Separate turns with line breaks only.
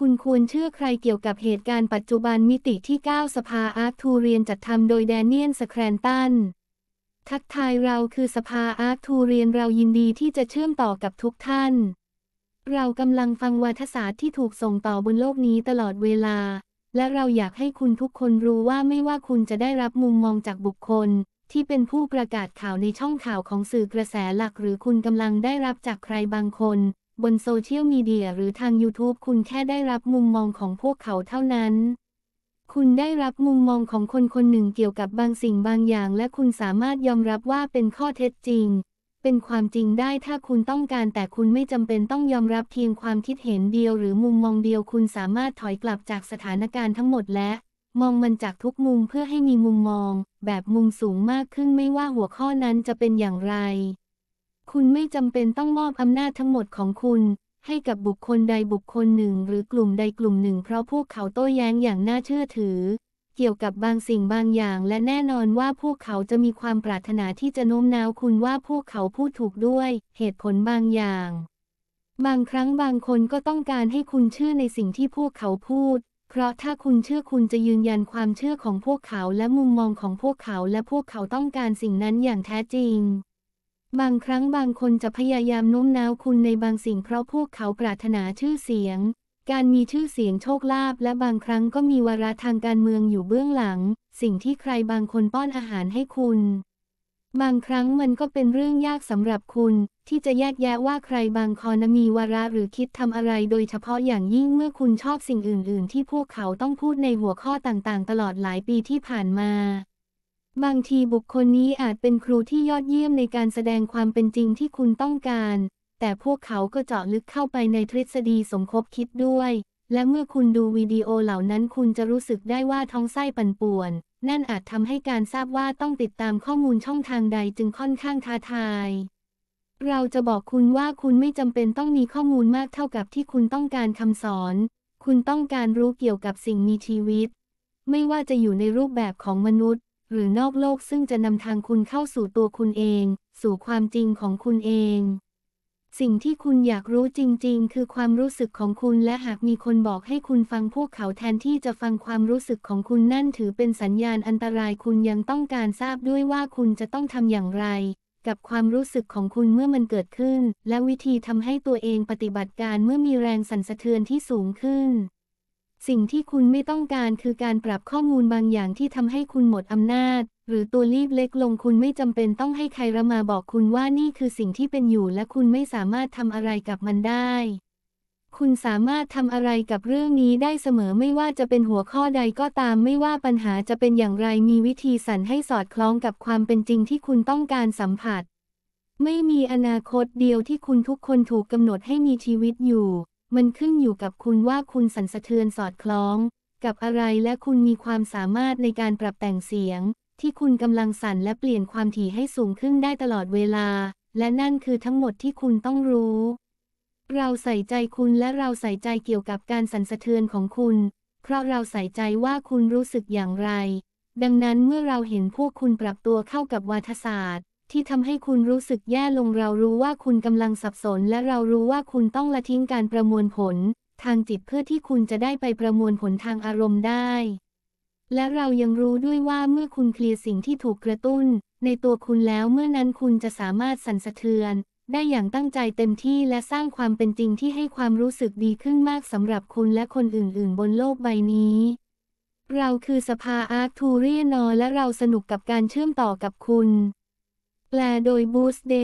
คุณควรเชื่อใครเกี่ยวกับเหตุการณ์ปัจจุบันมิติที่ 9 สภาอาร์คทูเรียนจัดทำโดยแดเนียลสแครนตัน ทักทายเราคือสภาอาร์คทูเรียนเรายินดีที่จะเชื่อมต่อกับทุกท่าน เรากำลังฟังวาทศาสตร์ที่ถูกส่งต่อบนโลกนี้ตลอดเวลา และเราอยากให้คุณทุกคนรู้ว่าไม่ว่าคุณจะได้รับมุมมองจากบุคคล ที่เป็นผู้ประกาศข่าวในช่องข่าวของสื่อกระแสหลัก หรือคุณกำลังได้รับจากใครบางคน บนโซเชียลมีเดียหรือทาง YouTube คุณแค่ได้รับมุมมองของพวกเขาเท่านั้น คุณได้รับมุมมองของคนคนหนึ่งเกี่ยวกับบางสิ่งบางอย่าง และคุณสามารถยอมรับว่าเป็นข้อเท็จจริง เป็นความจริงได้ถ้าคุณต้องการแต่คุณไม่จำเป็นต้องยอมรับเพียงความคิดเห็นเดียวหรือมุมมองเดียว คุณสามารถถอยกลับจากสถานการณ์ทั้งหมดและมองมันจากทุกมุมเพื่อให้มีมุมมอง แบบมุมสูงมากขึ้นไม่ว่าหัวข้อนั้นจะเป็นอย่างไร คุณไม่จำเป็นต้องมอบอำนาจทั้งหมดของคุณ ให้กับบุคคลใดบุคคลหนึ่ง หรือกลุ่มใดกลุ่มหนึ่ง เพราะพวกเขาโต้แย้งอย่างน่าเชื่อถือ เกี่ยวกับบางสิ่งบางอย่าง และแน่นอนว่าพวกเขาจะมีความปรารถนาที่จะโน้มน้าวคุณว่าพวกเขาพูดถูกด้วย เหตุผลบางอย่าง บางครั้งบางคนก็ต้องการให้คุณเชื่อในสิ่งที่พวกเขาพูดเพราะถ้าคุณเชื่อคุณจะยืนยันความเชื่อของพวกเขาและมุมมองของพวกเขาและพวกเขาต้องการสิ่งนั้นอย่างแท้จริง บางครั้งบางคนจะพยายามโน้มน้าวคุณในบางสิ่งเพราะพวกเขาปรารถนาชื่อเสียง การมีชื่อเสียงโชคลาภและบางครั้งก็มีวาระทางการเมืองอยู่เบื้องหลัง สิ่งที่ใครบางคนป้อนอาหารให้คุณ บางครั้งมันก็เป็นเรื่องยากสำหรับคุณ ที่จะแยกแยะว่าใครบางคนมีวาระหรือคิดทำอะไรโดยเฉพาะอย่างยิ่งเมื่อคุณชอบสิ่งอื่น ๆ ที่พวกเขาต้องพูดในหัวข้อต่างๆ ตลอดหลายปีที่ผ่านมา บางทีบุคคลนี้อาจเป็นครูที่ยอดเยี่ยมในการแสดงความเป็นจริงที่คุณต้องการ แต่พวกเขาก็เจาะลึกเข้าไปในทฤษฎีสมคบคิดด้วย และเมื่อคุณดูวิดีโอเหล่านั้นคุณจะรู้สึกได้ว่าท้องไส้ปั่นป่วน นั่นอาจทำให้การทราบว่าต้องติดตามข้อมูลช่องทางใดจึงค่อนข้างท้าทาย เราจะบอกคุณว่าคุณไม่จำเป็นต้องมีข้อมูลมากเท่ากับที่คุณต้องการคำสอน คุณต้องการรู้เกี่ยวกับสิ่งมีชีวิต ไม่ว่าจะอยู่ในรูปแบบของมนุษย์ หรือนอกโลกซึ่งจะนำทางคุณเข้าสู่ตัวคุณเอง สู่ความจริงของคุณเอง สิ่งที่คุณอยากรู้จริง ๆ คือความรู้สึกของคุณและหากมีคนบอกให้คุณฟังพวกเขาแทนที่จะฟังความรู้สึกของคุณนั่นถือเป็นสัญญาณอันตรายคุณยังต้องการทราบด้วยว่าคุณจะต้องทำอย่างไร กับความรู้สึกของคุณเมื่อมันเกิดขึ้น และวิธีทำให้ตัวเองปฏิบัติการเมื่อมีแรงสั่นสะเทือนที่สูงขึ้น สิ่งที่คุณไม่ต้องการคือการปรับข้อมูลบางอย่างที่ทำให้คุณหมดอำนาจ หรือตัวรีบเล็กลงคุณไม่จำเป็นต้องให้ใครระมาบอกคุณว่านี่คือสิ่งที่เป็นอยู่และคุณไม่สามารถทำอะไรกับมันได้ คุณสามารถทำอะไรกับเรื่องนี้ได้เสมอไม่ว่าจะเป็นหัวข้อใดก็ตามไม่ว่าปัญหาจะเป็นอย่างไรมีวิธีสั่นให้สอดคล้องกับความเป็นจริงที่คุณต้องการสัมผัส ไม่มีอนาคตเดียวที่คุณทุกคนถูกกำหนดให้มีชีวิตอยู่ มันขึ้นอยู่กับคุณว่าคุณสั่นสะเทือนสอดคล้อง กับอะไรและคุณมีความสามารถในการปรับแต่งเสียง ที่คุณกำลังสั่นและเปลี่ยนความถี่ให้สูงขึ้นได้ตลอดเวลา และนั่นคือทั้งหมดที่คุณต้องรู้ เราใส่ใจคุณและเราใส่ใจเกี่ยวกับการสั่นสะเทือนของคุณ เพราะเราใส่ใจว่าคุณรู้สึกอย่างไร ดังนั้นเมื่อเราเห็นพวกคุณปรับตัวเข้ากับวาทศาสตร์ ที่ทำให้คุณรู้สึกแย่ลงเรารู้ว่าคุณกำลังสับสน และเรารู้ว่าคุณต้องละทิ้งการประมวลผล ทางจิตเพื่อที่คุณจะได้ไปประมวลผลทางอารมณ์ได้ และเรายังรู้ด้วยว่าเมื่อคุณเคลียร์สิ่งที่ถูกกระตุ้น ในตัวคุณแล้วเมื่อนั้นคุณจะสามารถสั่นสะเทือน ได้อย่างตั้งใจเต็มที่และสร้างความเป็นจริงที่ให้ความรู้สึกดีขึ้นมากสำหรับคุณและคนอื่นๆ บนโลกใบนี้เราคือสภาอาร์คทูเรียนอและเราสนุกกับการเชื่อมต่อกับคุณ แปลโดยบูสเด